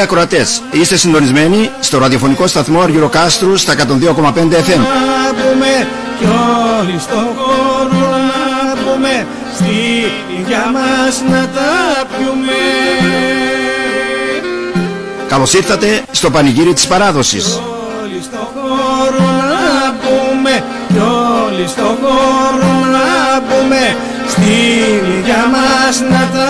Αγαπητοί ακροατές, είστε συντονισμένοι στο ραδιοφωνικό σταθμό Αργυροκάστρου στα 102,5 FM. να πούμε κι όλοι στον χώρο να πούμε στη για μας να τα πιούμε Καλώς ήρθατε στο πανηγύρι της παράδοσης. όλοι στον χώρο να πούμε κι όλοι στον χώρο να πούμε στη για μας να τα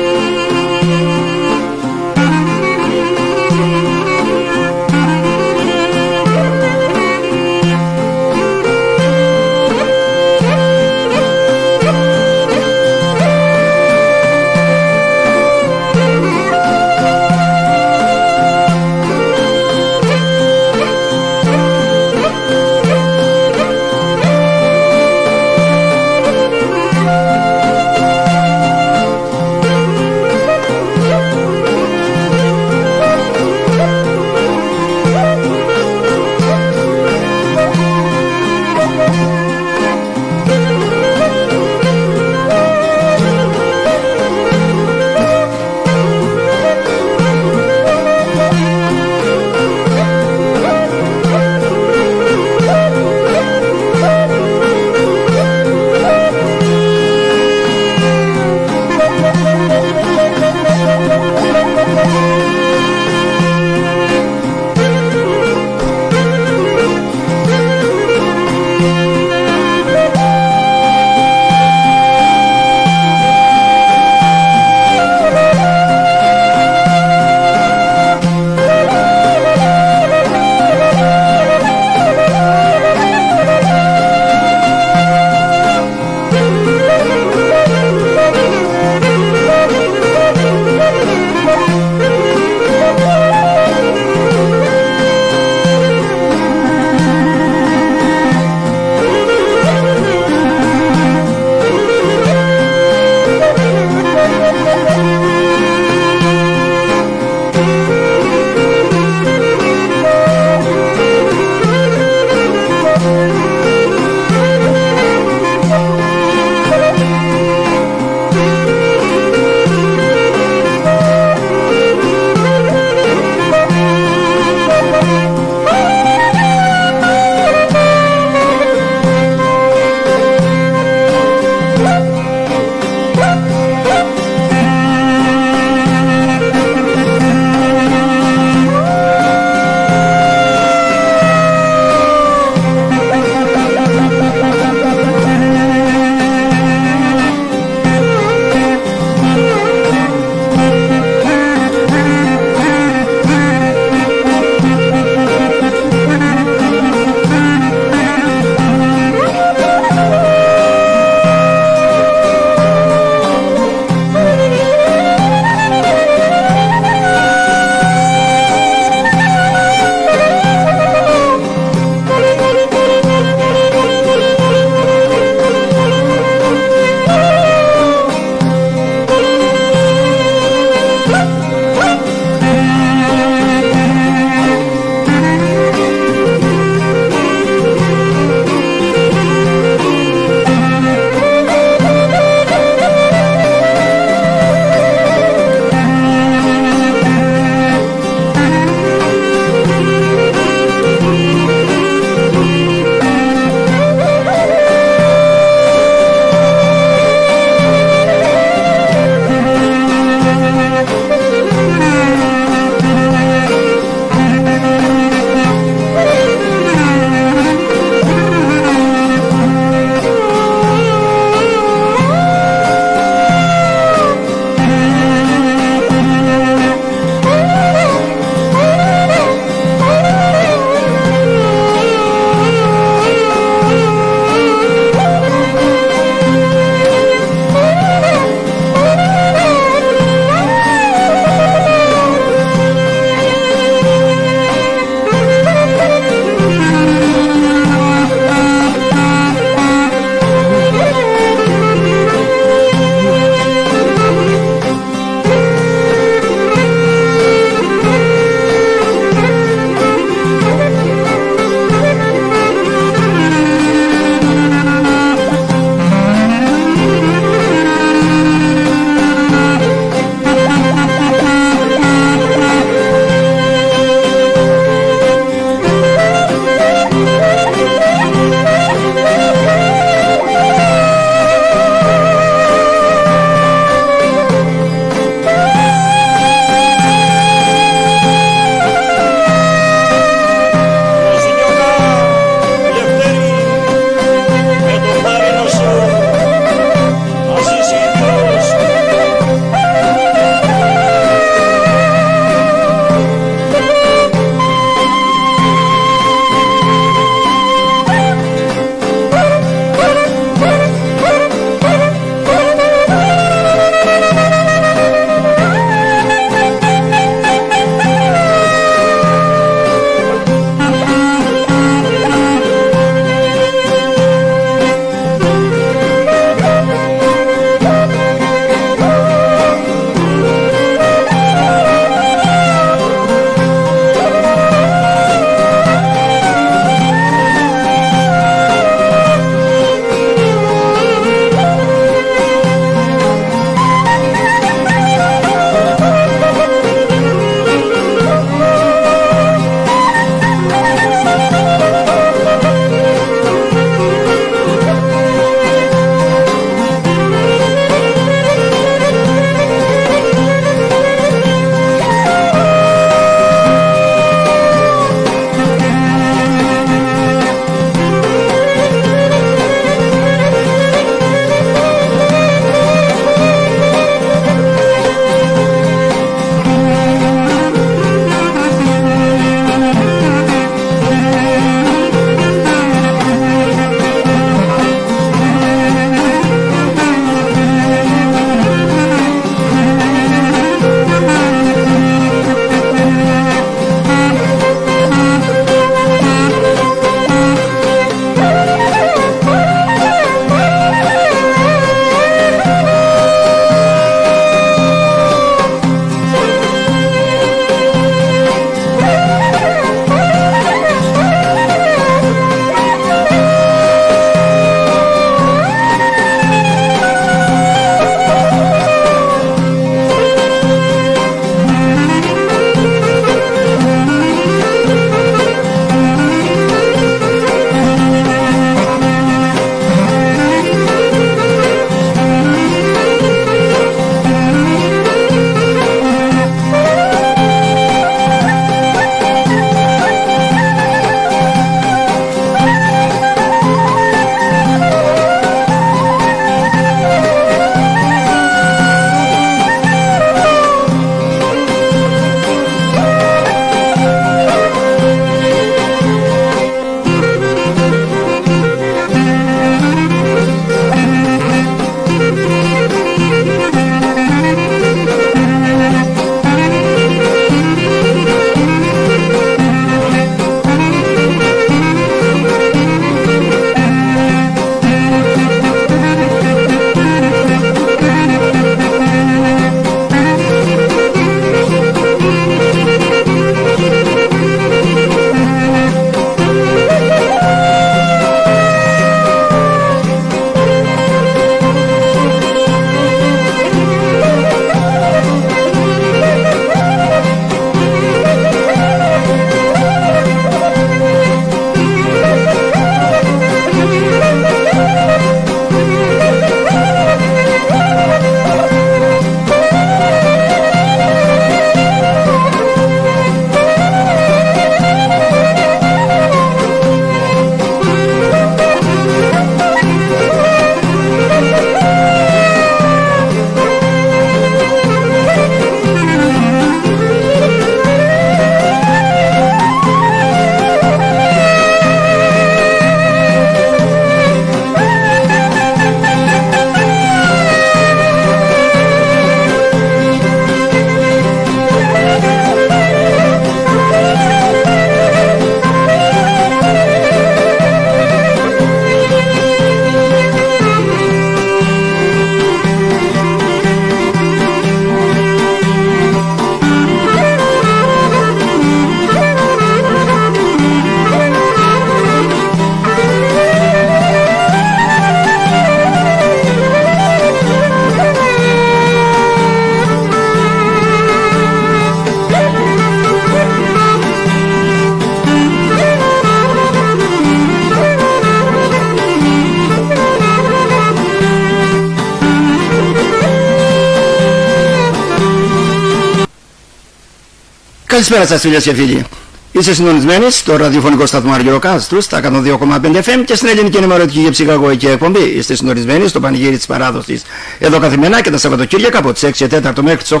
Καλησπέρα σας φίλες και φίλοι. Είστε συντονισμένοι στο ραδιοφωνικό σταθμό Αργυρο Κάστρους στα 102,5 FM και στην ελληνική ενημερωτική και ψυχαγωγική εκπομπή. Είστε συντονισμένοι στο πανηγύρι της παράδοσης εδώ καθημερινά και τα Σαββατοκύριακα από τις 6 4 μέχρι τις 8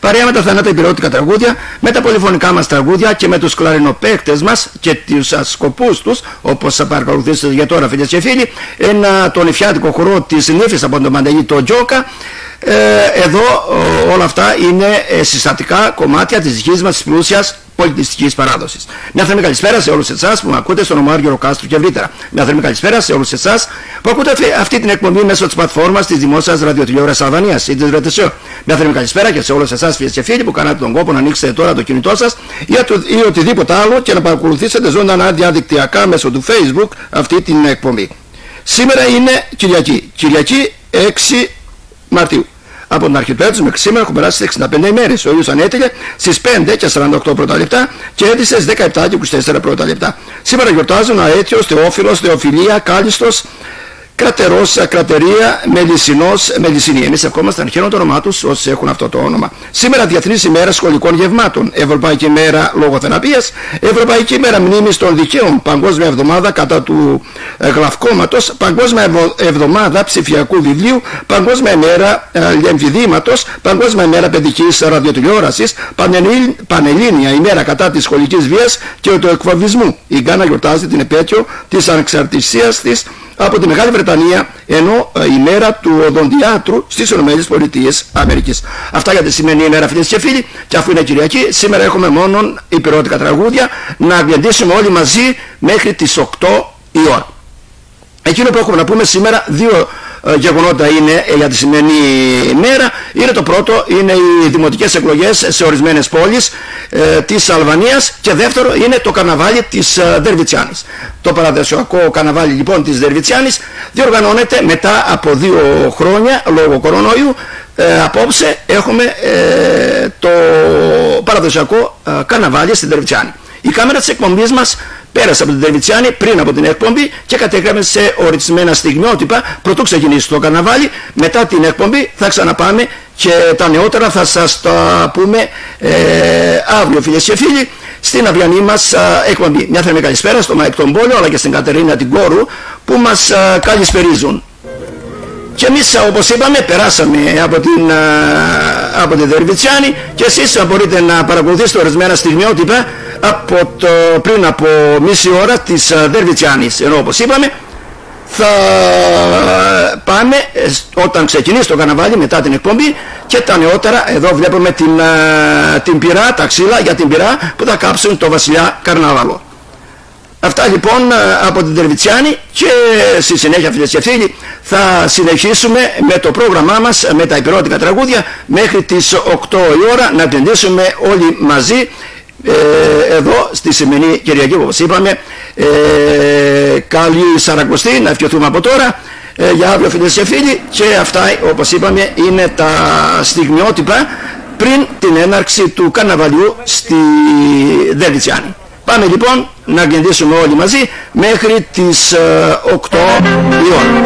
παρέα με τα θανάτα υπηρεώτικα τραγούδια, με τα πολυφωνικά μας τραγούδια και με τους κλαρινοπαίκτε μας και τους σκοπού τους, όπως θα παρακολουθήσετε για τώρα φίλες και φίλοι, ένα τον υφιάτικο χορό της νύφης από τον Παντελή το Τζόκα. Ε, εδώ όλα αυτά είναι ε, συστατικά κομμάτια της δικής μας της πλούσιας πολιτιστικής παράδοσης. Μια θερμή καλησπέρα σε όλους εσάς που με ακούτε στο όνομά Γιώργο Κάστρου και ευρύτερα. Μια θερμή καλησπέρα σε όλους εσάς που ακούτε αυτή την εκπομπή μέσω της πλατφόρμας της δημόσιας ραδιοτηλεόρασης Αλβανίας ή της Ρετεσιό. Μια θερμή καλησπέρα και σε όλους εσάς φίλες και φίλοι που κάνατε τον κόπο να ανοίξετε τώρα το κινητό σας ή, ή οτιδήποτε άλλο και να παρακολουθήσετε ζωντανά διαδικτυακά μέσω του Facebook αυτή την εκπομπή. Σήμερα είναι Κυριακή. Κυριακή 6 Μαρτίου από την αρχή του έτους μέχρι σήμερα έχουν περάσει 65 ημέρες. Ο ήλιος ανέτειλε στις 5 και 48 πρώτα λεπτά και έδισε στις 17 και 24 πρώτα λεπτά. Σήμερα γιορτάζουν Αέτιος, Θεόφιλος, Θεοφιλία, Κάλιστος, Κρατερός, Κρατερία, Μελισσινός, Μελισσινή. Εμείς ευχόμαστε να χαίρουν το όνομά τους όσοι έχουν αυτό το όνομα. Σήμερα Διεθνής ημέρα σχολικών γευμάτων, Ευρωπαϊκή ημέρα λογοθεραπείας, Ευρωπαϊκή ημέρα μνήμης των δικαίων, Παγκόσμια εβδομάδα κατά του ε, γλαυκόματος, Παγκόσμια εβδομάδα ψηφιακού βιβλίου, Παγκόσμια ημέρα ε, λεμφιδήματος, Παγκόσμια ημέρα παιδικής ραδιοτηλεόρασης, Πανελλήνια ημέρα κατά της σχολικής βίας και του εκφοβισμού. Η Γκάνα γιορτάζει την επέτειο της ανεξαρτησίας της από τη Μεγάλη Βρετανία ενώ ε, η μέρα του οδοντιάτρου στις Ηνωμένες Πολιτείες Αμερικής. Αυτά για τη σημερινή ημέρα φίλες και φίλοι και αφού είναι Κυριακή σήμερα έχουμε μόνο υπηρώτικα τραγούδια να αγγεντήσουμε όλοι μαζί μέχρι τις 8 η ώρα. Εκείνο που έχουμε να πούμε σήμερα δύο ε, γεγονότα είναι ε, για τη σημερινή μέρα. Είναι το πρώτο, είναι οι δημοτικές εκλογές σε ορισμένες πόλεις ε, της Αλβανίας και δεύτερο είναι το καρναβάλι της ε, Δερβιτσιάνης. Το παραδοσιακό καρναβάλι λοιπόν της Δερβιτσιάνης διοργανώνεται μετά από δύο χρόνια λόγω κορονοϊού. Ε, απόψε έχουμε το παραδοσιακό καρναβάλι στην Δερβιτσιάνη. Η κάμερα της εκπομπής μας πέρασε από την Τερβιτσιάνη πριν από την εκπομπή και κατέγραψε σε ορισμένα στιγμιότυπα πρωτού ξεκινήσει το καρναβάλι. Μετά την εκπομπή θα ξαναπάμε και τα νεότερα θα σας τα πούμε ε, αύριο φίλες και φίλοι στην αυριανή μας εκπομπή. Μια θερμή καλησπέρα στο Μαϊκ τον Πόλιο αλλά και στην Κατερίνα την Κόρου που μας α, καλησπερίζουν. Και εμείς όπως είπαμε περάσαμε από την, από την Δερβιτσιάνη και εσείς μπορείτε να παρακολουθήσετε ορισμένα στιγμιότυπα από το, πριν από μισή ώρα της Δερβιτσιάνης. Ενώ όπως είπαμε θα πάμε ε, όταν ξεκινήσει το καναβάλι μετά την εκπομπή και τα νεότερα εδώ βλέπουμε την, την πυρά, τα ξύλα για την πυρά που θα κάψουν το βασιλιά Καρναβάλο. Αυτά λοιπόν από την Τερβιτσιάνη και στη συνέχεια φίλες και φίλοι θα συνεχίσουμε με το πρόγραμμά μας με τα υπηρώτικα τραγούδια μέχρι τις 8 η ώρα να τεντήσουμε όλοι μαζί ε, εδώ στη σημερινή Κυριακή όπως είπαμε ε, καλή Σαρακοστή να ευχηθούμε από τώρα ε, για αύριο φίλες και φίλοι και αυτά όπως είπαμε είναι τα στιγμιότυπα πριν την έναρξη του καρναβαλιού στη Δερβιτσιάνη. Πάμε λοιπόν να κεντήσουμε όλοι μαζί μέχρι τις 8 η ώρα.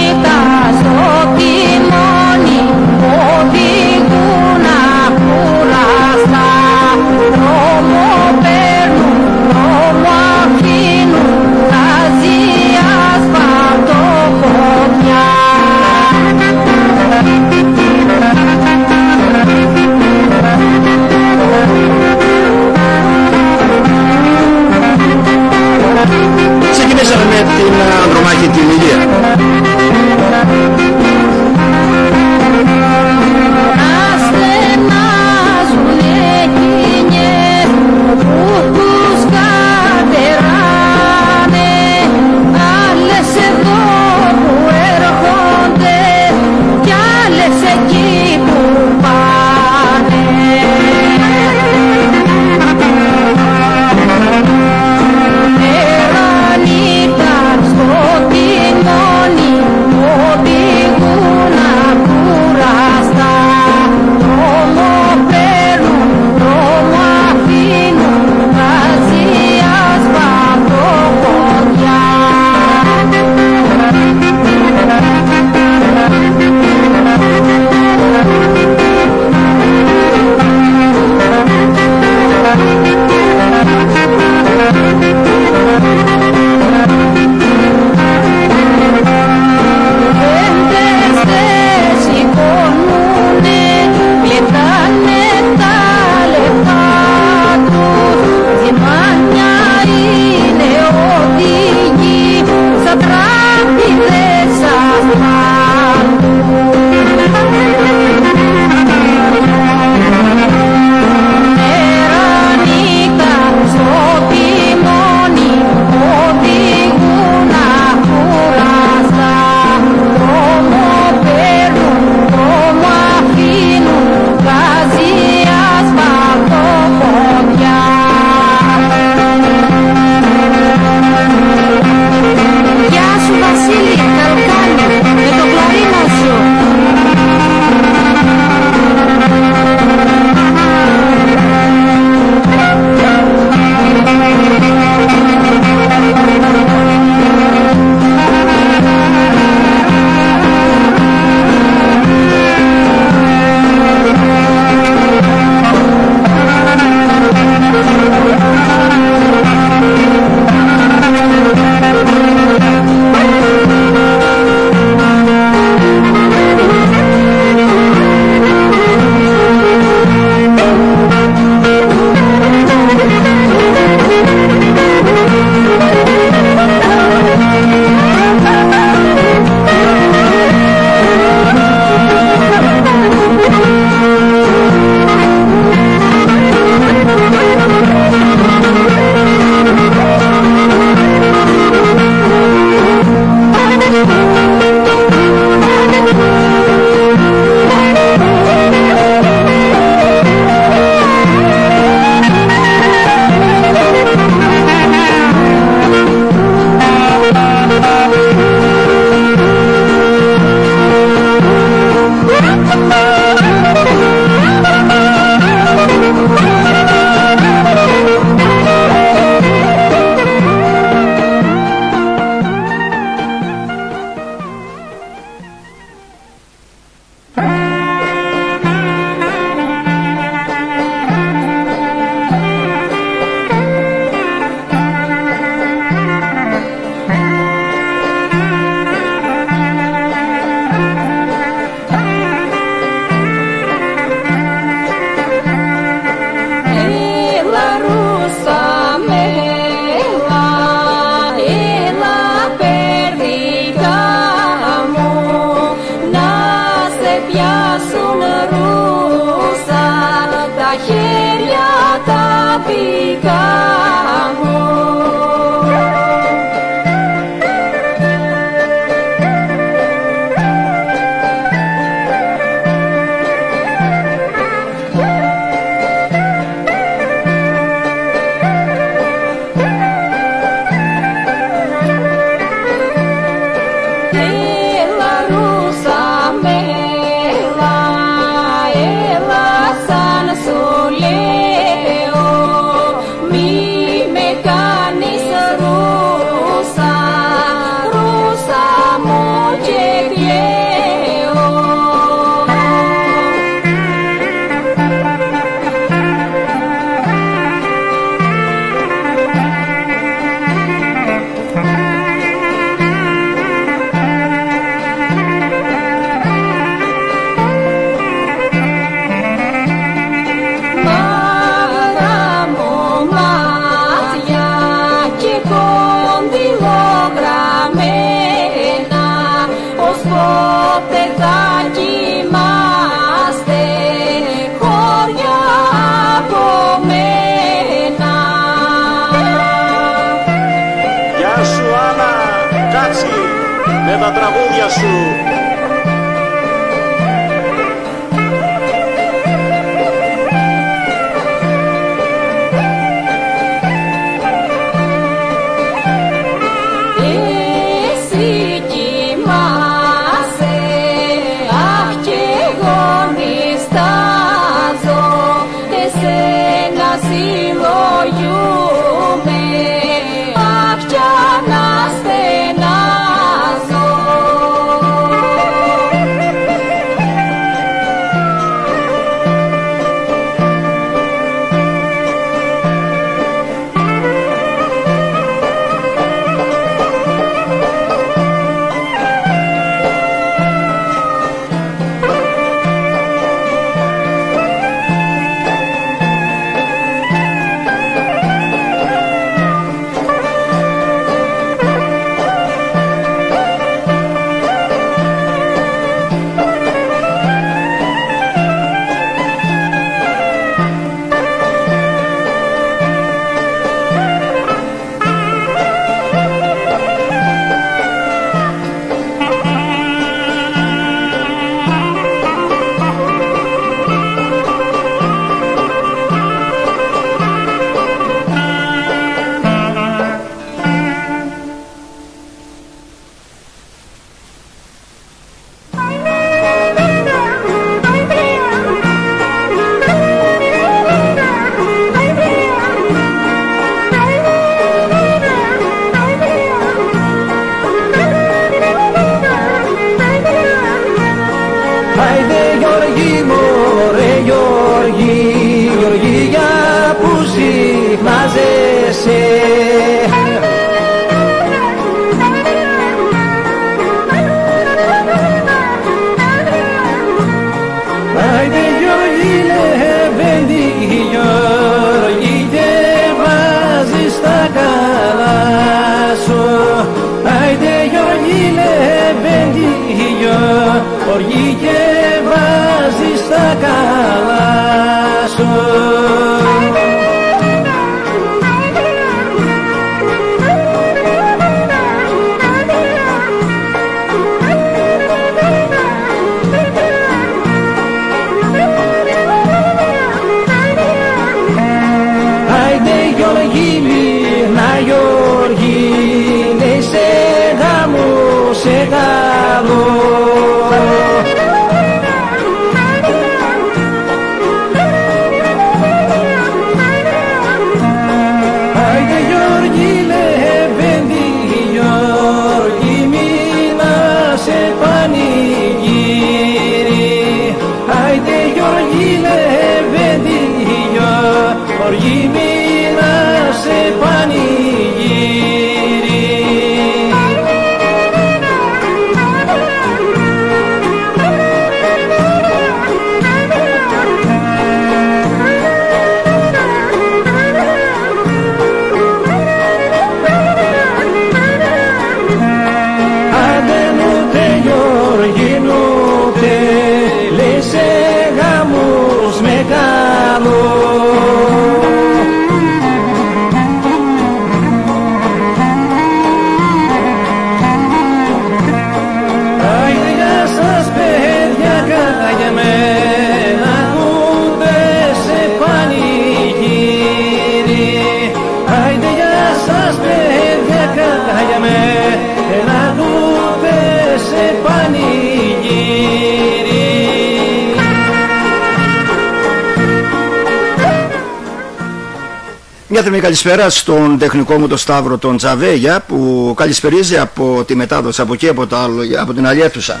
Μια θερμή καλησπέρα στον τεχνικό μου το Σταύρο τον Τζαβέγια που καλησπερίζει από τη μετάδοση από εκεί από, το από την Αλιέτουσα.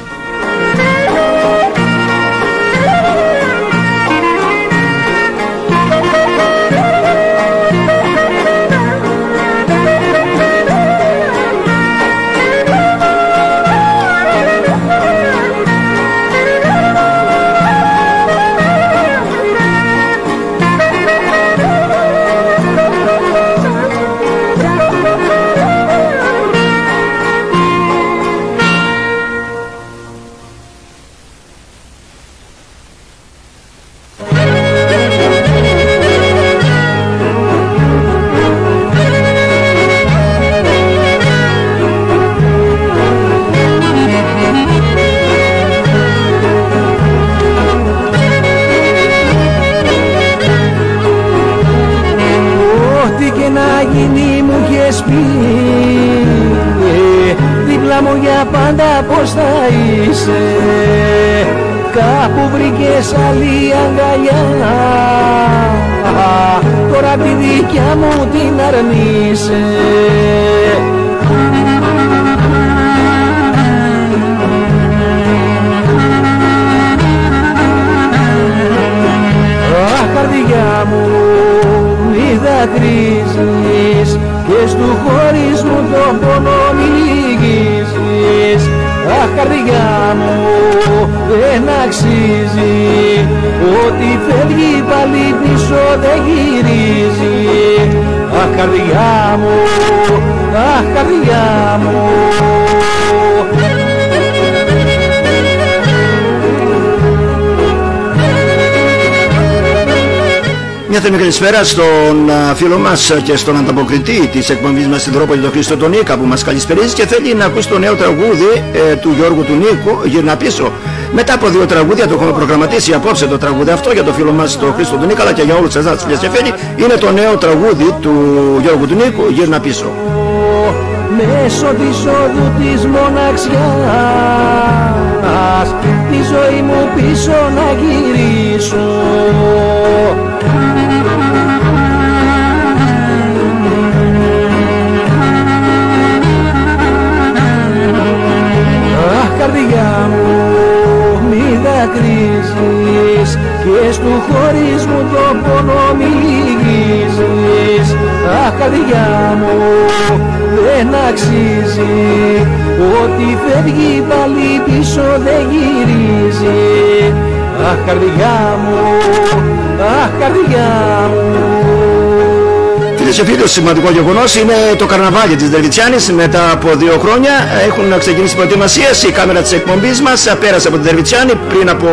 Μου Μια θερμή καλησπέρα στον α, φίλο μας και στον ανταποκριτή της εκπομπής μας στην τρόπο για τον Χρήστο τον Νίκα που μας καλησπερίζει και θέλει να ακούσει το νέο τραγούδι ε, του Γιώργου του Νίκου γύρνα πίσω. Μετά από δύο τραγούδια το έχουμε προγραμματίσει απόψε το τραγούδι αυτό για το φίλο μας τον Χρήστο τον Νίκα αλλά και για όλους εσάς φίλες και φίλοι. Είναι το νέο τραγούδι του Γιώργου του Νίκου γύρνα πίσω. μέσω της όδου της μοναξιάς τη ζωή μου πίσω να γυρίσω καρδιά μου μη δακρύζεις και στου χωρισμού το πόνο μη λυγίζεις. Αχ καρδιά μου δεν αξίζει ότι φεύγει πάλι πίσω δεν γυρίζει. Αχ καρδιά μου, αχ καρδιά μου Φίλε και φίλοι, σημαντικό γεγονός είναι το καρναβάλι της Δερβιτσιάνης. Μετά από δύο χρόνια έχουν ξεκινήσει προετοιμασίες. Η κάμερα της εκπομπής μας πέρασε από την Δερβιτσιάνη πριν από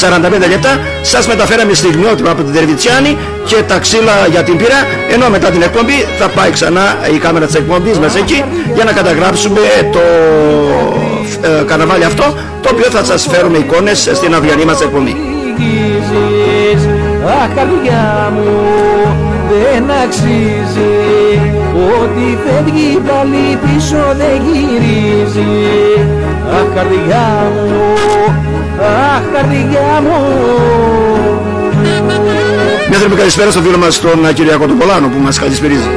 45 λεπτά. Σας μεταφέραμε στιγμιότυπα από την Δερβιτσιάνη και τα ξύλα για την πύρα. Ενώ μετά την εκπομπή θα πάει ξανά η κάμερα της εκπομπής μας εκεί για να καταγράψουμε το ε, καρναβάλι αυτό. Το οποίο θα σας φέρουμε εικόνες στην αυριανή μας εκπομπή. λυγίζεις Αχ καρδιά μου δεν αξίζει ότι φεύγει πάλι πίσω δεν γυρίζει. Αχ καρδιά μου, αχ καρδιά μου. Μια θερμή καλησπέρα στο φίλο μας τον Κυριακό τον Πολάνο που μας καλησπερίζει.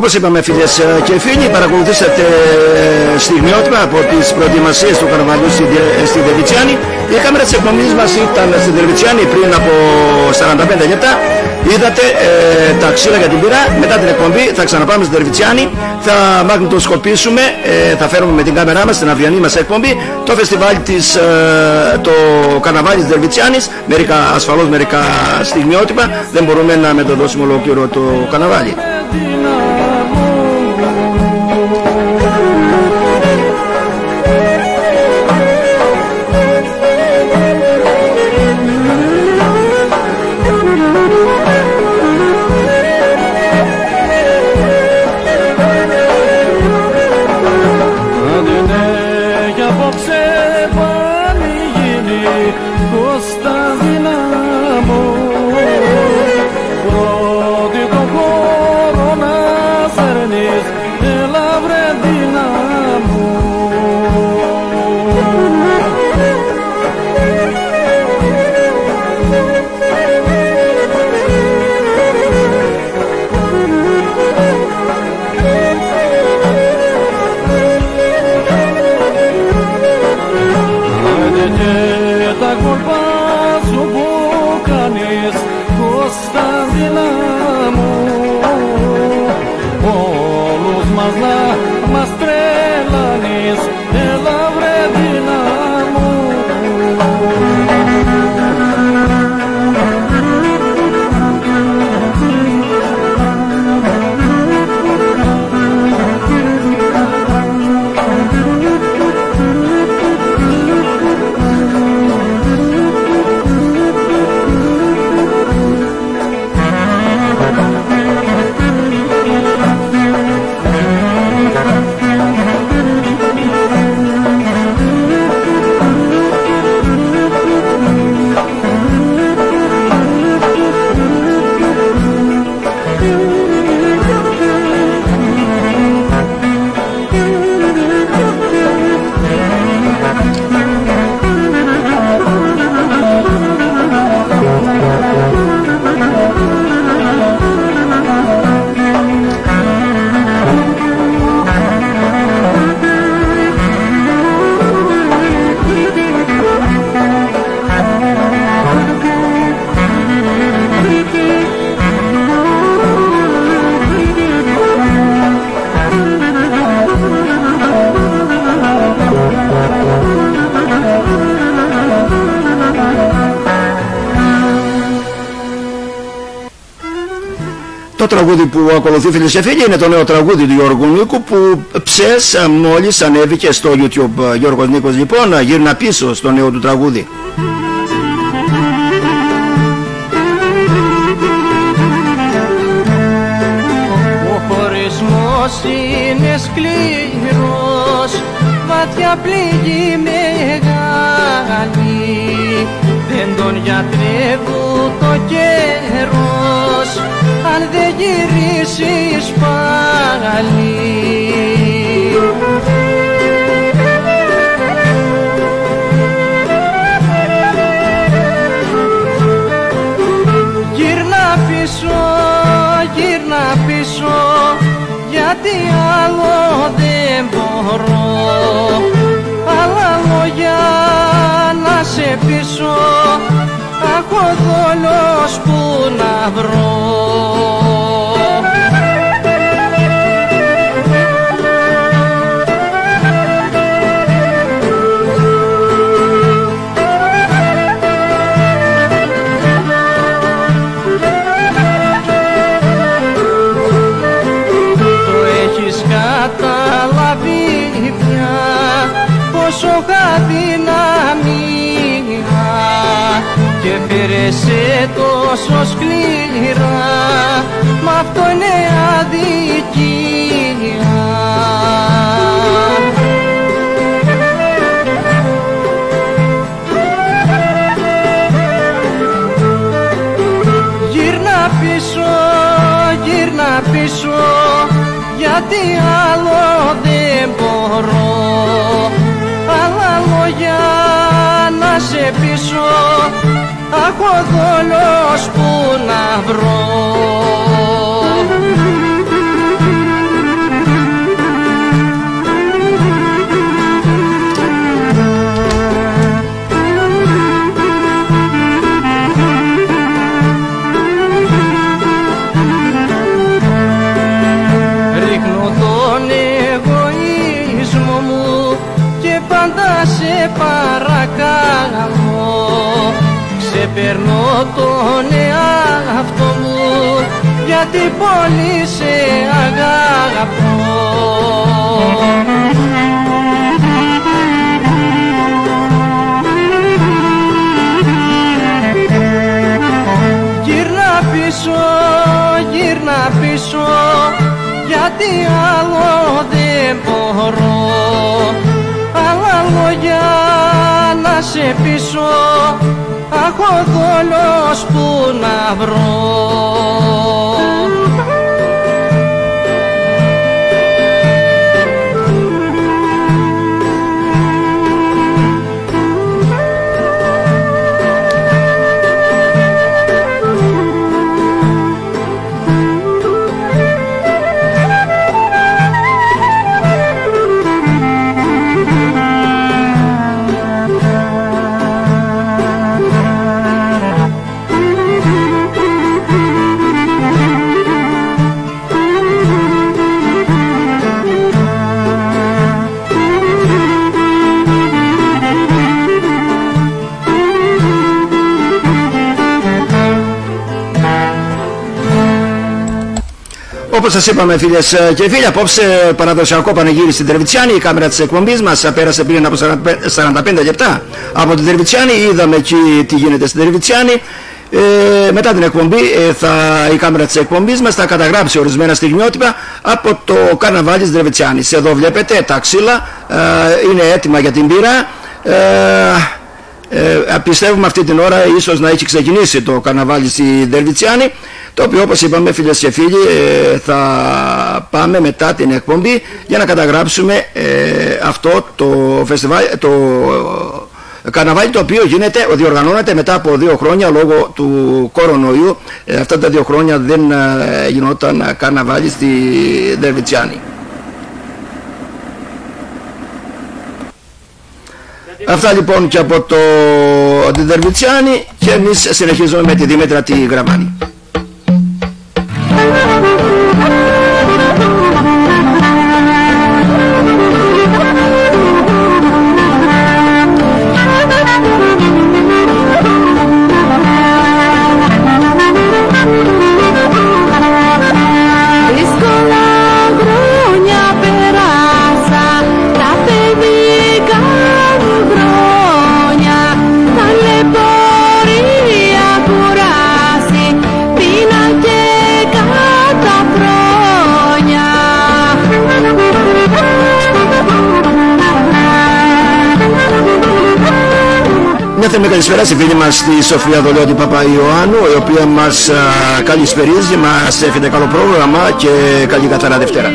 Όπως είπαμε φίλες ε, και φίλοι, παρακολουθήσατε ε, στιγμιότυπα από τις προετοιμασίες του καρναβαλιού στη, Δε- στη Δερβιτσιάνη. Η κάμερα της εκπομπής μας ήταν στη Δερβιτσιάνη πριν από 45 λεπτά. Είδατε ε, τα ξύλα για την πύρα. Μετά την εκπομπή θα ξαναπάμε στη Δερβιτσιάνη. Θα μαγνητοσκοπήσουμε, ε, θα φέρουμε με την κάμερά μας στην αυριανή μας εκπομπή το φεστιβάλ της, ε, το καρναβάλι της Δερβιτσιάνης. Μερικά, ασφαλώς μερικά στιγμιότυπα. Δεν μπορούμε να μεταδώσουμε ολόκληρο το καρναβάλι. Ακολουθεί φίλες και φίλοι είναι το νέο τραγούδι του Γιώργου Νίκου που ψες ε, μόλις ανέβηκε στο YouTube. Ε, Γιώργος Νίκος λοιπόν ε, γύρνα πίσω στο νέο του τραγούδι. Ο χωρισμός είναι σκληρός Βαθιά πληγή να σε πείσω Αχ ο δόλος που να βρω. Το έχεις καταλάβει πια πόσο αδυναμία τόσο σκληρά. Μ' αυτό είναι αδικία. Γύρνα πίσω, γύρνα πίσω γιατί άλλο δεν μπορώ. Άλλα λόγια να σε πείσω αχ ο δόλος που να βρω Ξεπερνώ τον εαυτό μου γιατί πολύ σε αγαπώ. Γύρνα πίσω, γύρνα πίσω γιατί άλλο δεν μπορώ. Άλλα λόγια να σε πείσω Αχ ο δόλος που να βρω Όπως σας είπαμε φίλες και φίλοι, απόψε παραδοσιακό πανηγύρι στην Τερβιτσιάνη. Η κάμερα της εκπομπής μας πέρασε πριν από 45 λεπτά από την Τερβιτσιάνη. Είδαμε εκεί τι γίνεται στην Τερβιτσιάνη. Ε, μετά την εκπομπή ε, θα, η κάμερα της εκπομπής μας θα καταγράψει ορισμένα στιγμιότυπα από το καρναβάλι της Τερβιτσιάνης. Εδώ βλέπετε τα ξύλα ε, είναι έτοιμα για την πύρα. Ε, ε, πιστεύουμε αυτή την ώρα ίσως να έχει ξεκινήσει το καρναβάλι στη Δερβιτσιάνη το οποίο όπως είπαμε φίλες και φίλοι ε, θα πάμε μετά την εκπομπή για να καταγράψουμε ε, αυτό το φεστιβάλ το καρναβάλι το οποίο γίνεται, διοργανώνεται μετά από δύο χρόνια λόγω του κορονοϊού αυτά τα δύο χρόνια δεν γινόταν καρναβάλι στη Δερβιτσιάνη Αυτά λοιπόν και από το Δερβιτσιάνη και εμείς συνεχίζουμε με τη Δήμετρα τη Γραμμάνη. Μια καλησπέρα στη φίλη μας τη Σοφία Δολιώτη Παπαϊωάννου η οποία μας καλησπερίζει, μας εύχεται καλό πρόγραμμα και καλή καθαρά Δευτέρα.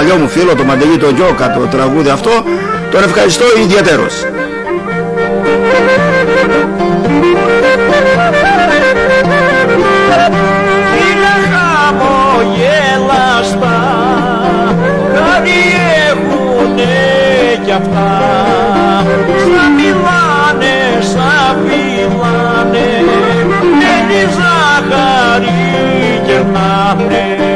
παλιό μου φίλο, το Παντελή τον Τζόκα το τραγούδι αυτό, τον ευχαριστώ ιδιαίτερος. Είναι χαμογελαστά, χάρη έχουνε κι αυτά, στα μιλάνε, στα μιλάνε, δεν ζάχαρη κερνάνε.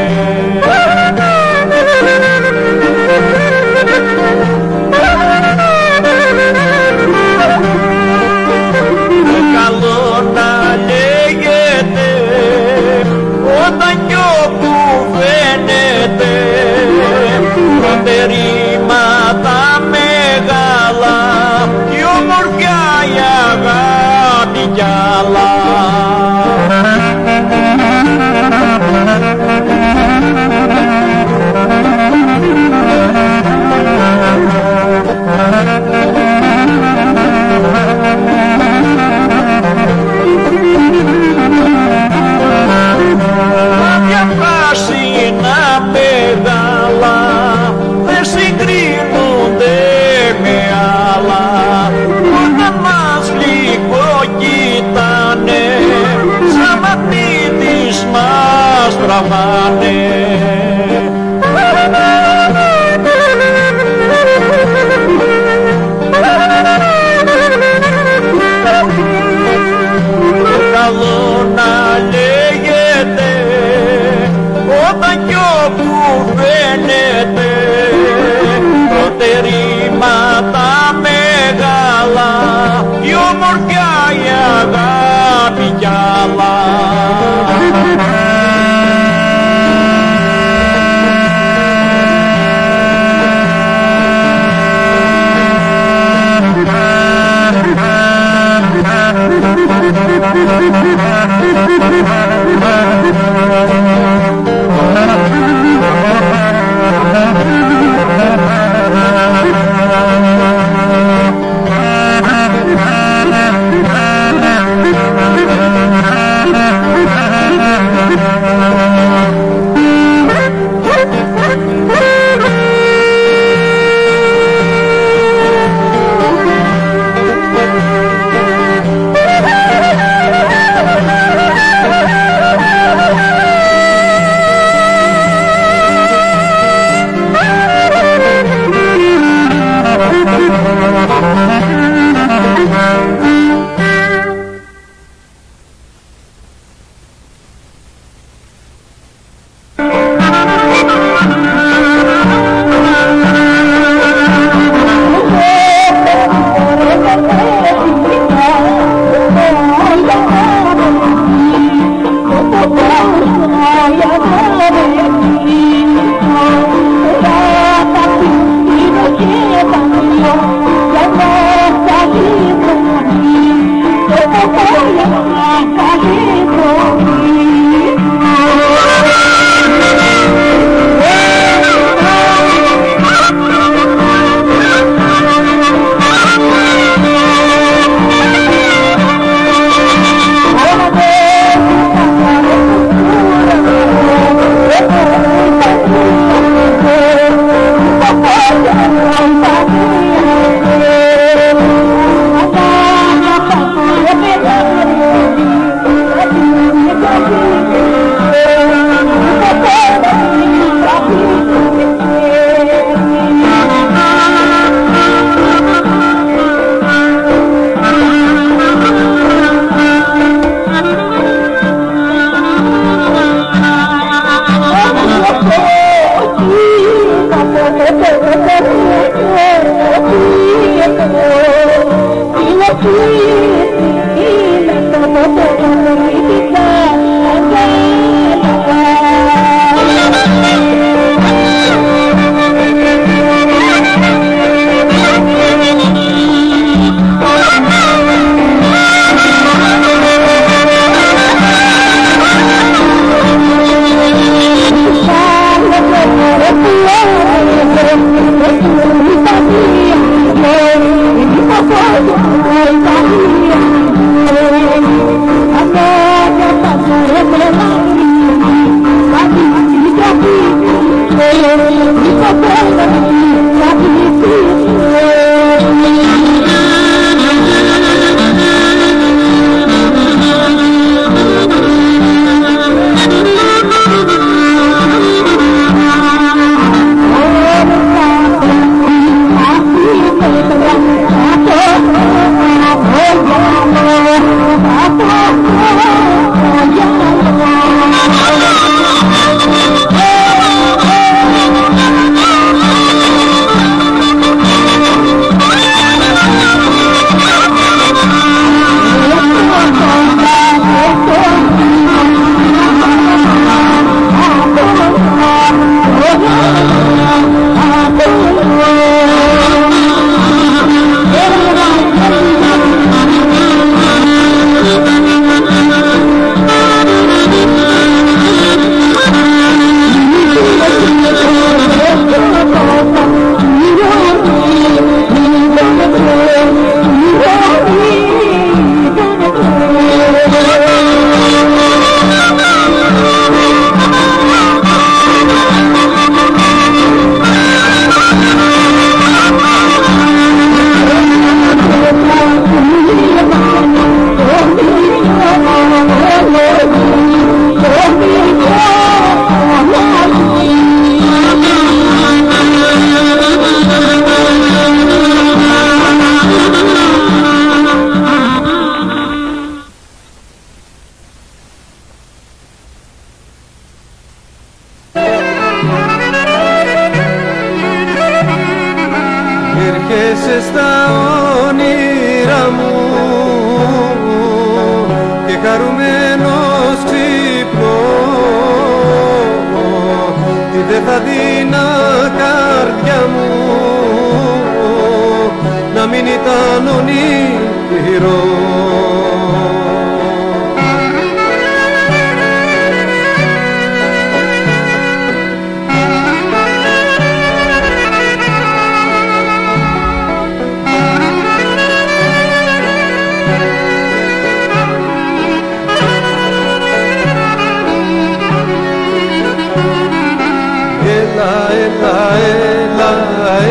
Ela, ela, ela,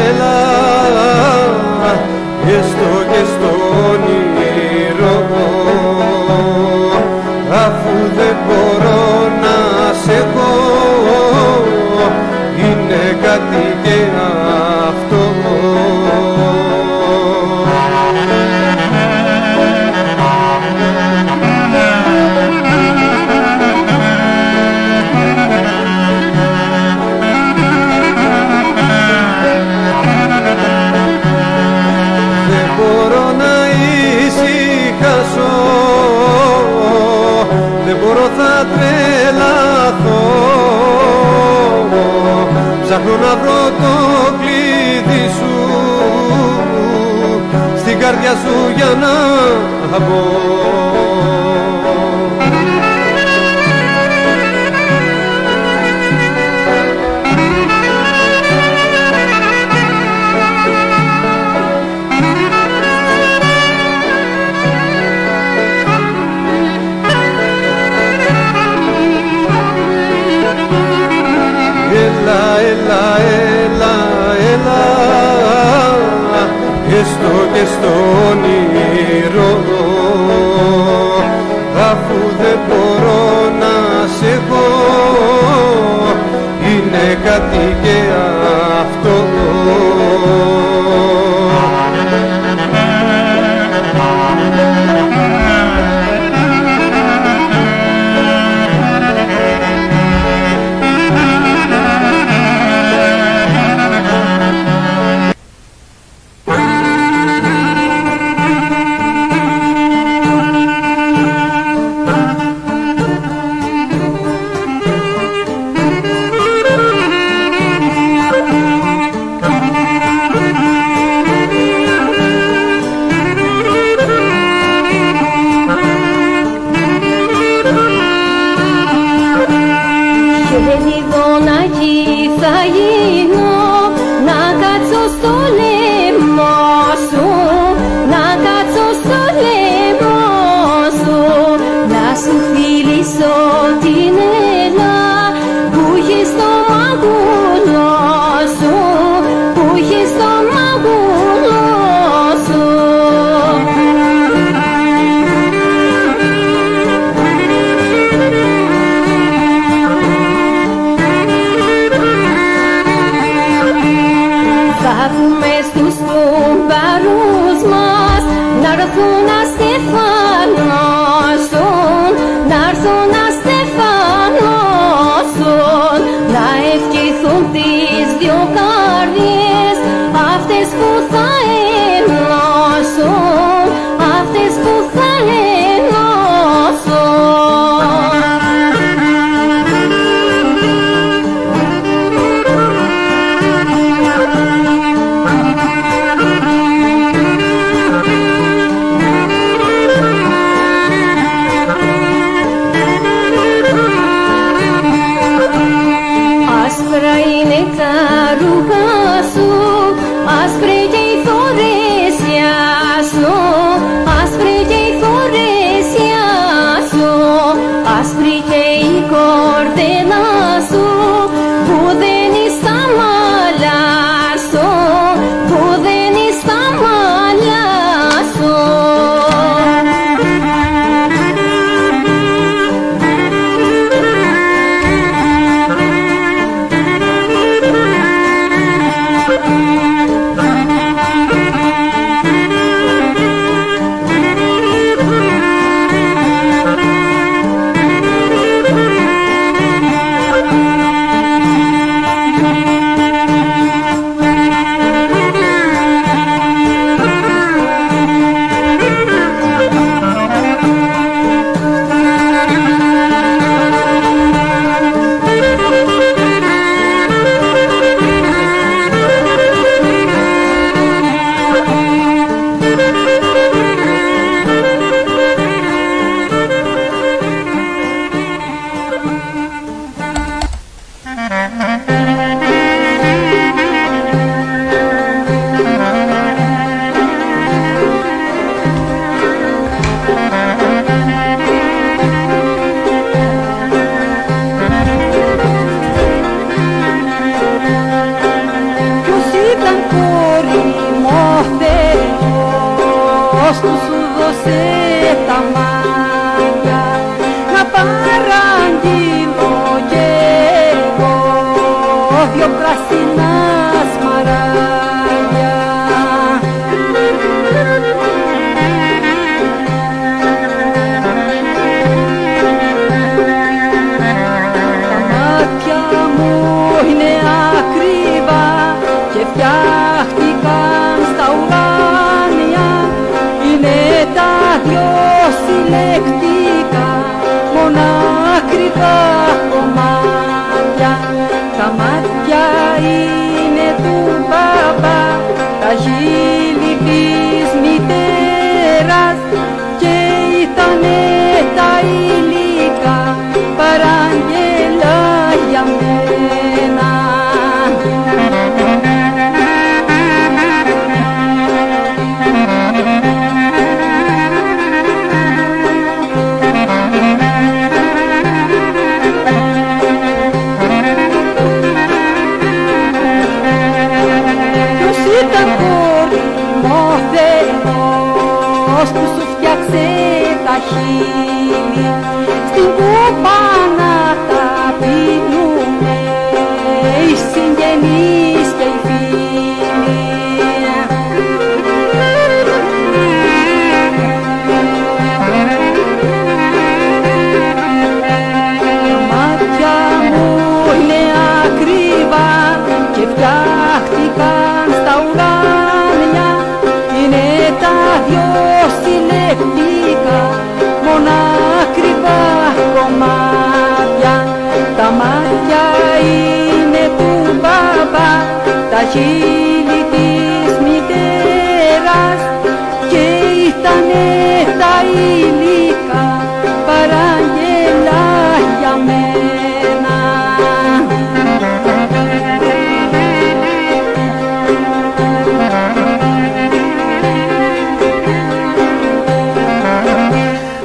ela, este δεν μπορώ θα τρελαθώ. Ψάχνω να βρω το κλειδί σου Στην καρδιά σου για να μπω μένα έστω και στο όνειρο αφού δεν μπορώ να σε δω είναι κάτι και αυτό.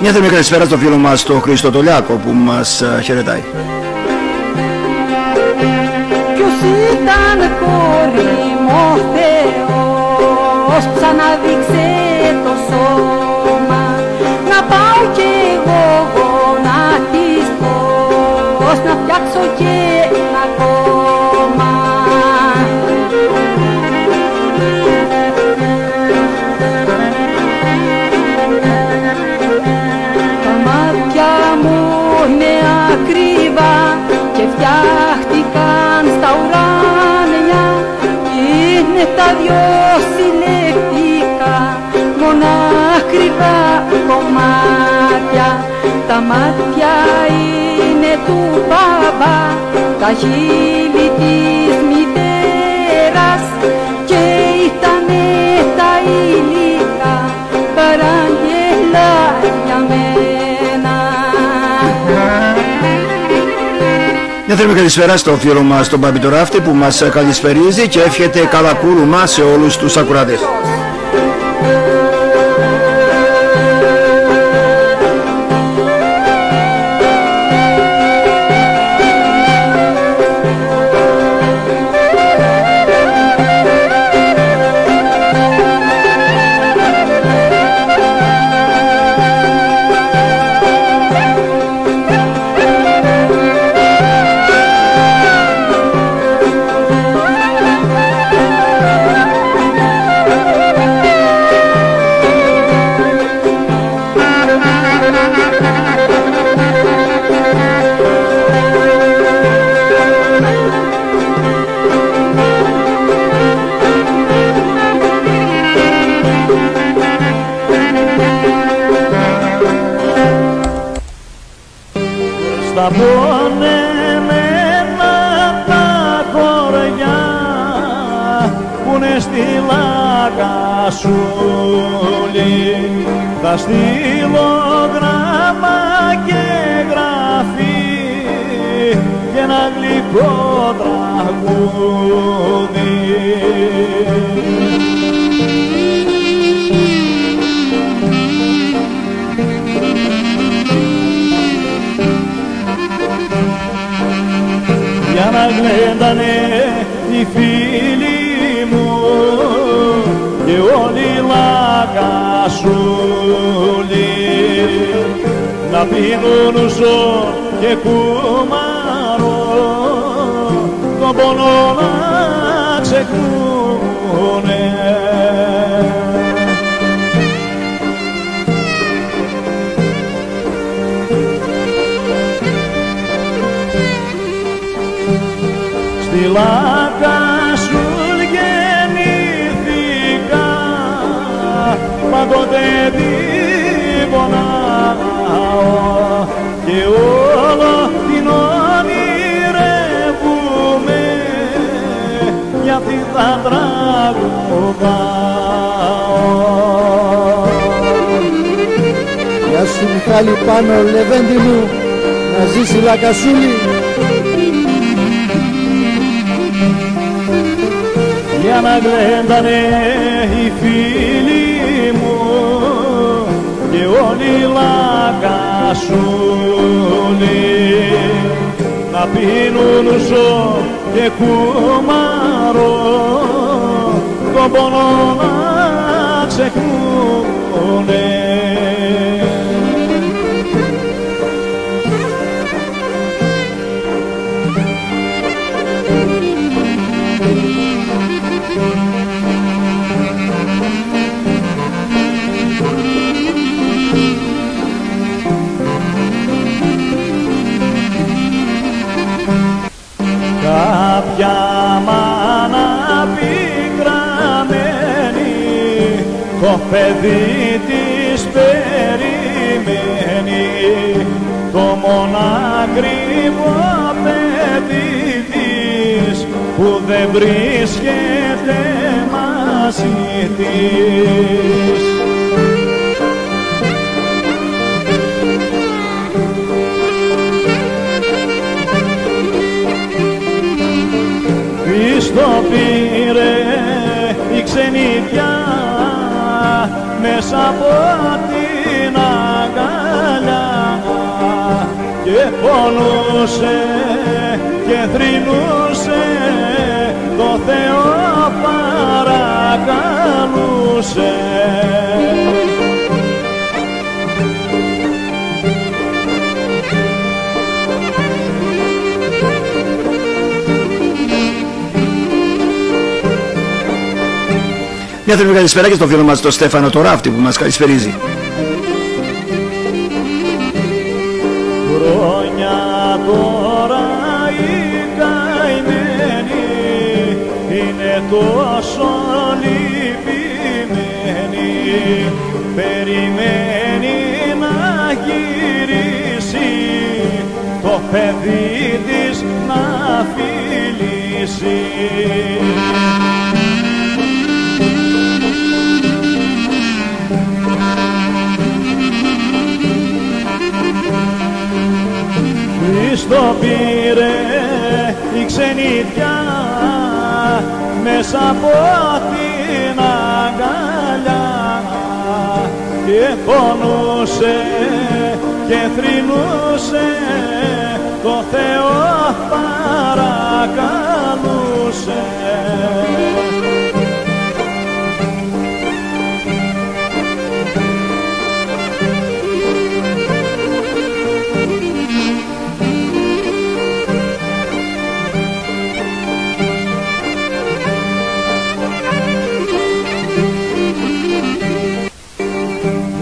Μια θερμή καλησπέρα στο φίλο μας τον Χρήστο Τολιάκο που μας ε, χαιρετάει. Ποιος ήταν κόρη μου ο Θεός Ξαναδείξε το σώμα Να πάω κι εγώ γονατιστός Να φτιάξω και τα δυο συλλεκτικά μονάκριβα κομμάτια. Τα μάτια είναι του μπαμπά τα χείλη της μητέρας και ήτανε τα υλικά παράγγελα για μένα Μια θερμή καλησπέρα στο φίλο μας τον Μπάμπη Ράφτη που μας ε, καλησπερίζει και εύχεται καλά κούρουμα σε όλους τους ακουράτες. Και ένα γλυκό τραγούδι. Για να γλέντανε οι φίλοι μου και όλοι λακασούλοι να πίνουν ζω και κουμαρό τον πόνο να ξεχνούνε. Στη λάκα σου γεννήθηκα πάντοτε τη πονάω και θα τραγουδάω Γεια σου Μιχάλη πάνω Λεβέντη μου να ζήσει Λακασούλη. Για να γλέντανε οι φίλοι μου και όλοι λακασούλοι να πίνουν ζω και κουμαρό τον πόνο να ξεχνούνε παιδί της περιμένει. Το μονακριβό παιδί της που δεν βρίσκεται μαζί της. Της το πήρε η ξενιτιά μέσα από την αγκαλιά και πονούσε και θρυνούσε το Θεό παρακαλούσε Μια θερμή καλησπέρα και στο φίλο μας τον Στέφανο το Ράφτη που μας καλησπερίζει. Χρόνια τώρα η καημένη είναι τόσο λυπημένη περιμένει να γυρίσει το παιδί της να φιλήσει το πήρε η ξενιτιά μέσα από την αγκαλιά και πονούσε και θρυνούσε το Θεό παρακαλούσε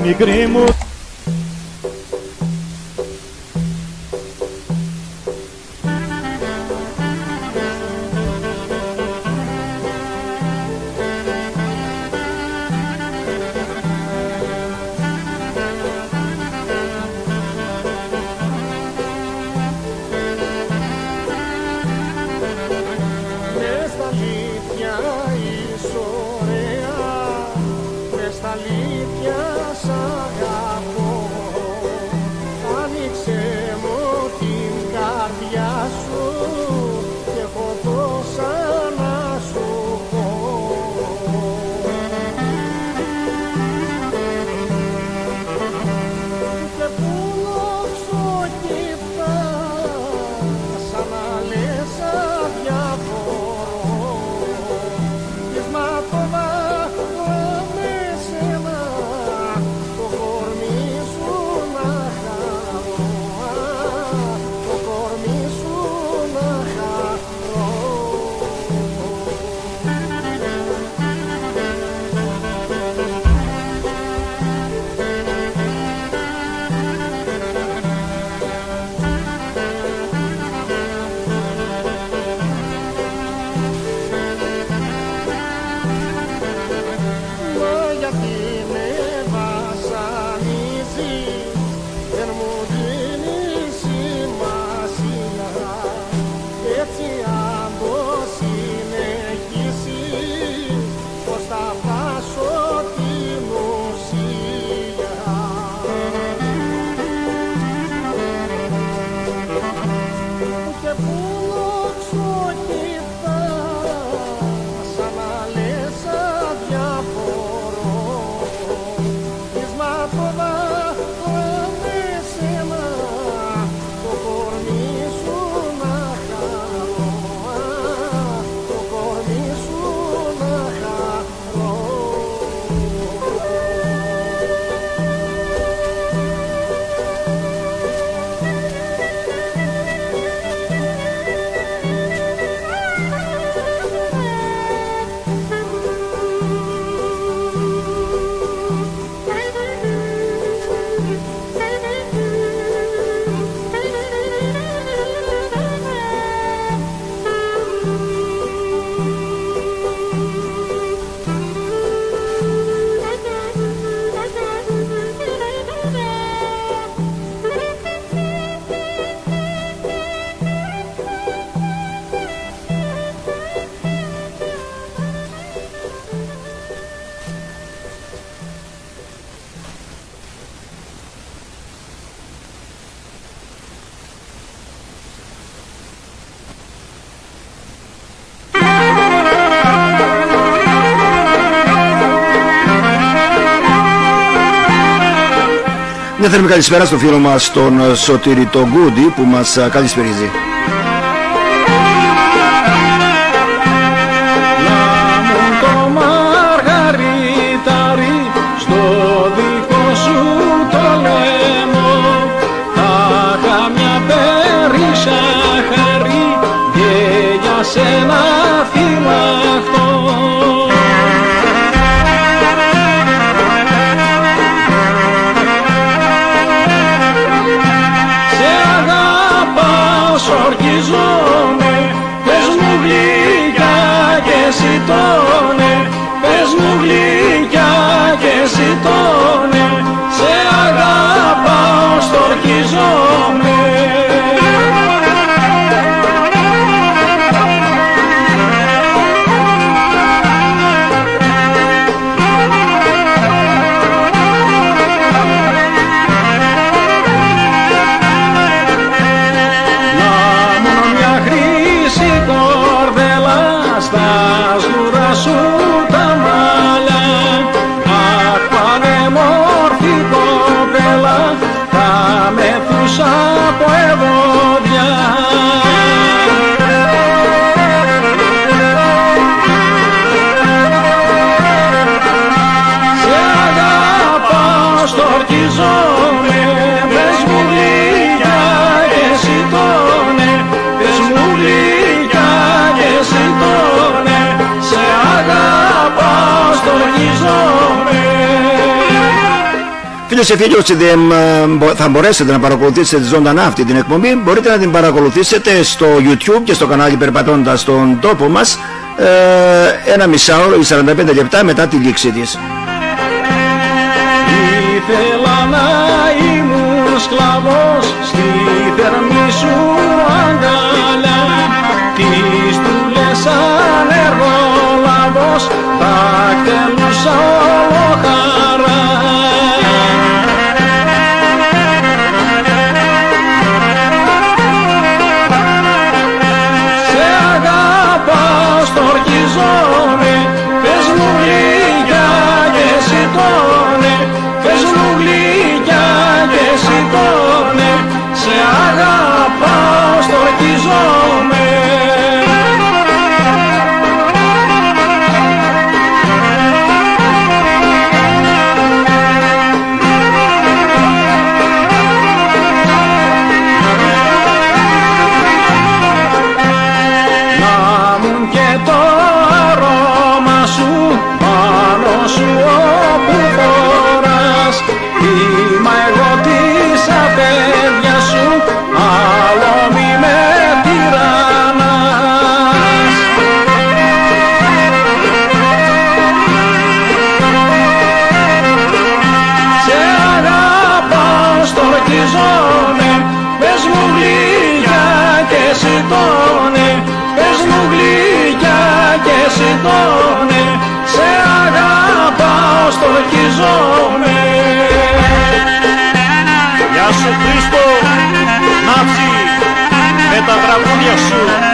μικρή θερμή καλησπέρα στο φίλο μας τον ε, Σωτήρη τον Γκούντι που μας ε, Φίλε και φίλοι, όσοι δεν ε, μπο- θα μπορέσετε να παρακολουθήσετε ζωντανά αυτή την εκπομπή, μπορείτε να την παρακολουθήσετε στο YouTube και στο κανάλι Περπατώντας στον τόπο μας ε, ένα μισάωρο ή 45 λεπτά μετά τη λήξη της. Ήθελα να ήμουν σκλαβός στη θερμή σου αγκαλιά Τις δουλειές σαν εργολαβός θα εκτελούσα με τα τραγούδια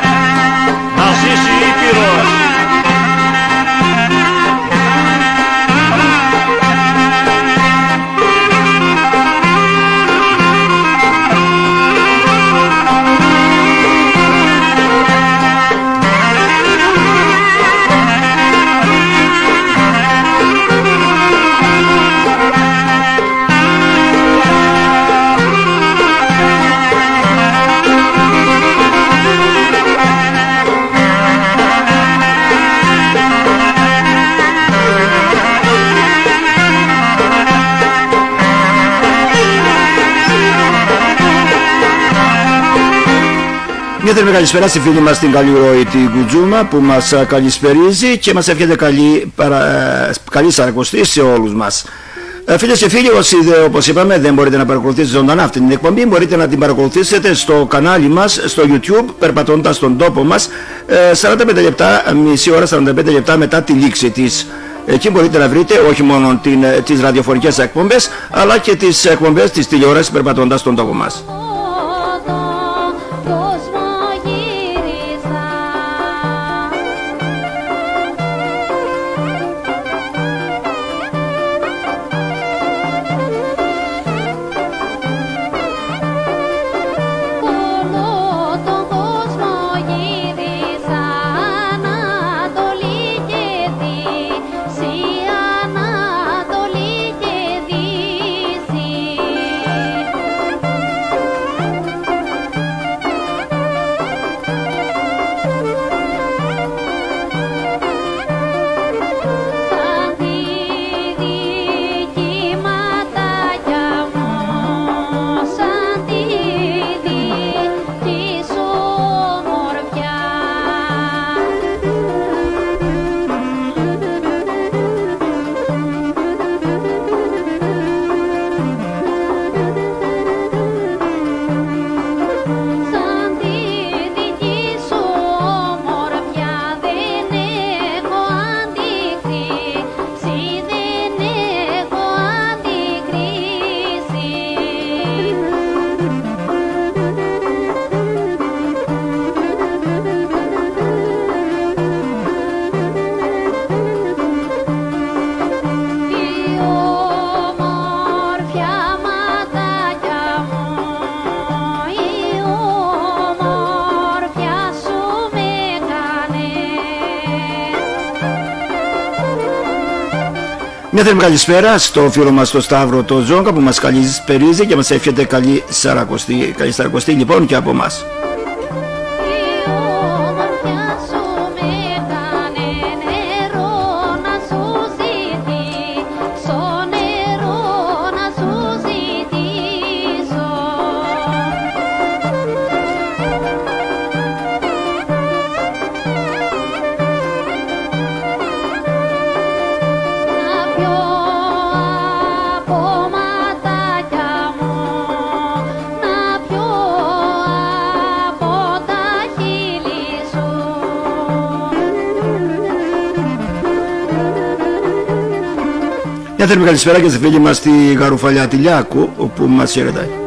Μια θερμή καλησπέρα στη φίλη μας την καλή ροή την Κουτζούμα που μας α, καλησπερίζει και μας εύχεται καλή, παρα, ε, καλή σαρακοστή σε όλους μας. Ε, Φίλες και φίλοι, όσοι δε, όπως είπαμε δεν μπορείτε να παρακολουθήσετε ζωντανά αυτή την εκπομπή, μπορείτε να την παρακολουθήσετε στο κανάλι μας, στο YouTube, περπατώντας στον τόπο μας, ε, 45 λεπτά, μισή ώρα, 45 λεπτά μετά τη λήξη της. Εκεί μπορείτε να βρείτε όχι μόνο την, ε, τις ραδιοφωνικές εκπομπές, αλλά και τις εκπομπές της τηλεόρασης περπατώντας στον τόπο μας. Έθελ καλησπέρα στο φίλο μας τον Σταύρο το Ζόγκα που μας μας περίζει και μας εύχεται καλή σαρακοστή, καλή σαρακοστή λοιπόν και από εμά. Μια θερμή καλησπέρα και σε φίλη μας τη Γαρουφαλιά Τηλιάκου, όπου μας χαιρετάει.